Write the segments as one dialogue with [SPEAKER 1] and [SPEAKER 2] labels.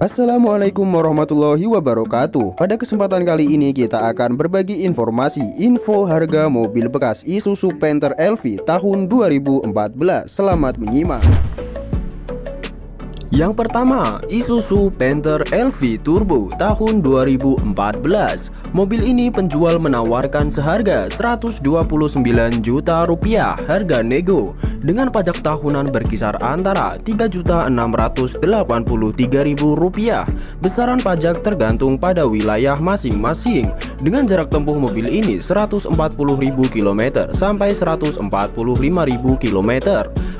[SPEAKER 1] Assalamualaikum warahmatullahi wabarakatuh. Pada kesempatan kali ini kita akan berbagi informasi info harga mobil bekas Isuzu Panther LV tahun 2014 Selamat menyimak yang pertama, Isuzu Panther LV Turbo tahun 2014 Mobil ini penjual menawarkan seharga 129 juta rupiah harga nego dengan pajak tahunan berkisar antara Rp3.683.000. Besaran pajak tergantung pada wilayah masing-masing. Dengan jarak tempuh mobil ini 140.000 km sampai 145.000 km.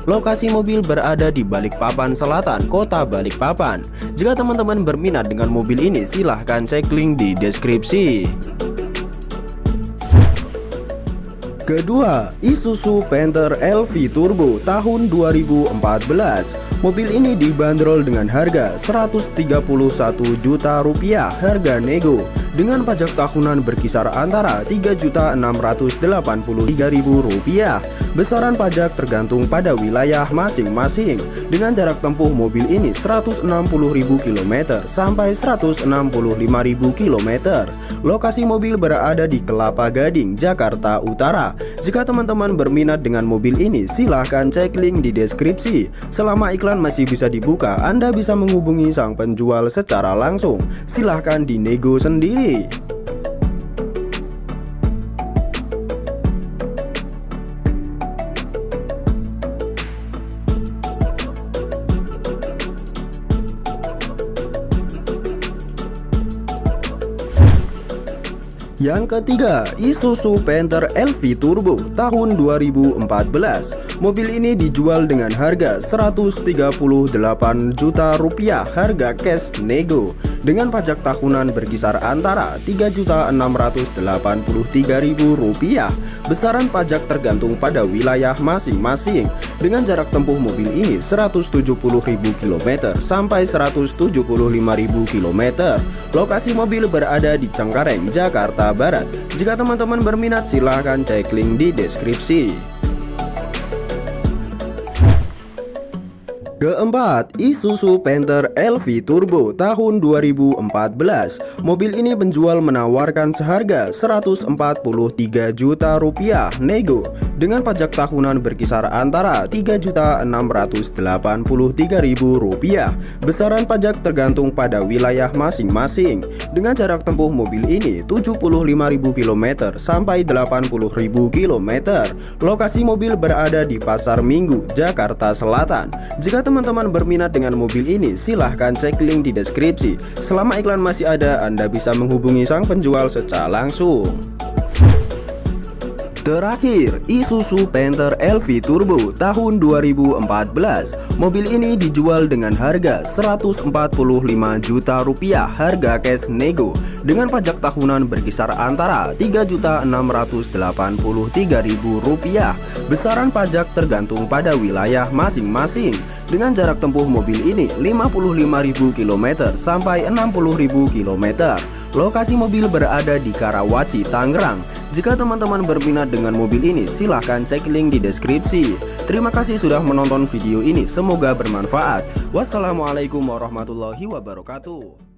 [SPEAKER 1] Lokasi mobil berada di Balikpapan Selatan, Kota Balikpapan. Jika teman-teman berminat dengan mobil ini, silahkan cek link di deskripsi. Kedua, Isuzu Panther LV Turbo tahun 2014. Mobil ini dibanderol dengan harga 131 juta rupiah harga nego dengan pajak tahunan berkisar antara Rp3.683.000. Besaran pajak tergantung pada wilayah masing-masing. Dengan jarak tempuh mobil ini 160.000 km sampai 165.000 km. Lokasi mobil berada di Kelapa Gading, Jakarta Utara. Jika teman-teman berminat dengan mobil ini, silahkan cek link di deskripsi. Selama iklan masih bisa dibuka, Anda bisa menghubungi sang penjual secara langsung. Silahkan dinego sendiri. Yang ketiga, Isuzu Panther LV Turbo tahun 2014. Mobil ini dijual dengan harga 138 juta rupiah harga cash nego dengan pajak tahunan berkisar antara Rp3.683.000. Besaran pajak tergantung pada wilayah masing-masing. Dengan jarak tempuh mobil ini 170.000 km sampai 175.000 km. Lokasi mobil berada di Cengkareng, Jakarta Barat. Jika teman-teman berminat silahkan cek link di deskripsi. Keempat, Isuzu Panther LV Turbo tahun 2014. Mobil ini penjual menawarkan seharga 143 juta rupiah nego dengan pajak tahunan berkisar antara Rp3.683.000. Besaran pajak tergantung pada wilayah masing-masing. Dengan jarak tempuh mobil ini 75.000 km sampai 80.000 km. Lokasi mobil berada di Pasar Minggu, Jakarta Selatan. Jika teman-teman berminat dengan mobil ini, silahkan cek link di deskripsi. Selama iklan masih ada, Anda bisa menghubungi sang penjual secara langsung. Terakhir, Isuzu Panther LV Turbo tahun 2014. Mobil ini dijual dengan harga 145 juta rupiah harga cash nego dengan pajak tahunan berkisar antara Rp3.683.000. Besaran pajak tergantung pada wilayah masing-masing. Dengan jarak tempuh mobil ini 55.000 km sampai 60.000 km. Lokasi mobil berada di Karawaci, Tangerang. Jika teman-teman berminat dengan mobil ini, silahkan cek link di deskripsi. Terima kasih sudah menonton video ini, semoga bermanfaat. Wassalamualaikum warahmatullahi wabarakatuh.